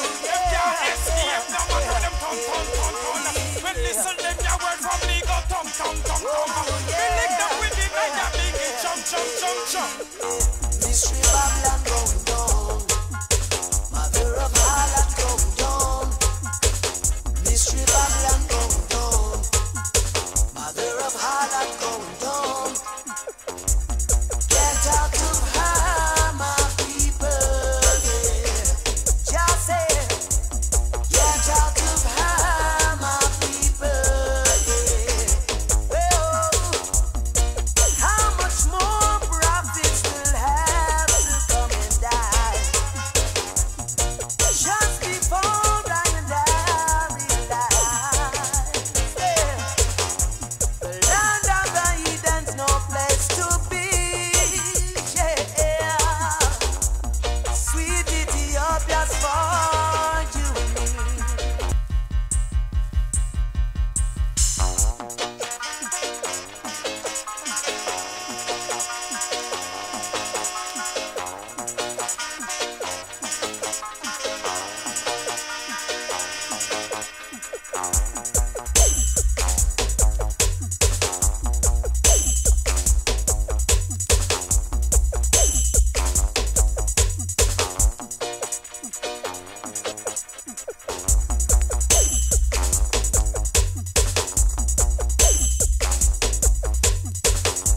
bun. Them can't escape no them. When listen them ya word from legal tongue tongue tongue tongue. We lick them with the night big jump jump jump.